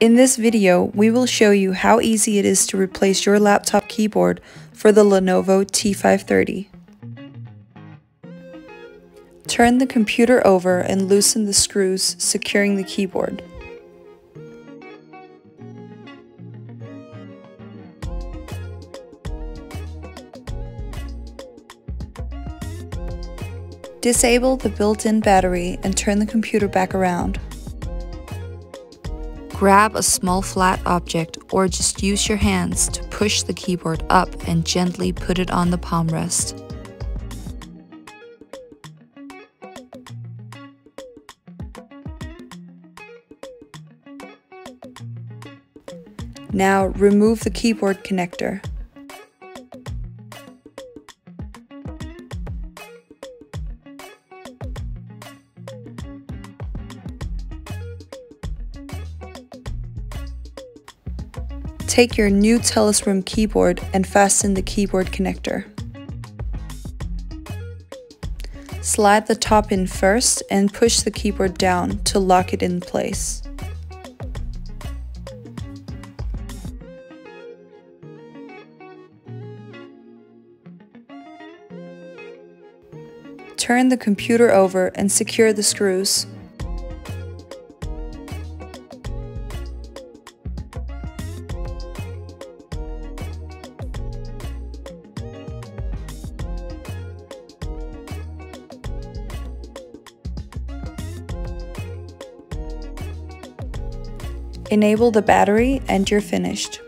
In this video, we will show you how easy it is to replace your laptop keyboard for the Lenovo T530. Turn the computer over and loosen the screws securing the keyboard. Disable the built-in battery and turn the computer back around. Grab a small flat object or just use your hands to push the keyboard up and gently put it on the palm rest. Now remove the keyboard connector. Take your new TellusRem keyboard and fasten the keyboard connector. Slide the top in first and push the keyboard down to lock it in place. Turn the computer over and secure the screws. Enable the battery and you're finished.